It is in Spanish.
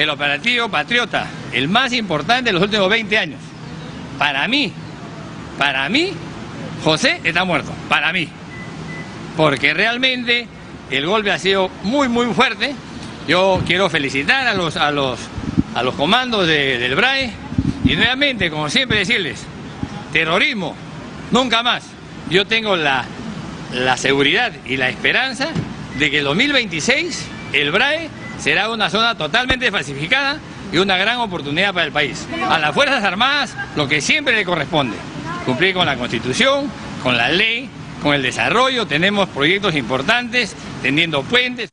El operativo Patriota, el más importante de los últimos 20 años. Para mí, para mí, José está muerto. Para mí. Porque realmente el golpe ha sido muy, muy fuerte. Yo quiero felicitar a los, a los, a los comandos del BRAE y nuevamente, como siempre, decirles, terrorismo, nunca más. Yo tengo la, la seguridad y la esperanza de que el 2026 el BRAE será una zona totalmente falsificada y una gran oportunidad para el país. A las Fuerzas Armadas lo que siempre le corresponde, cumplir con la Constitución, con la ley, con el desarrollo, tenemos proyectos importantes, tendiendo puentes.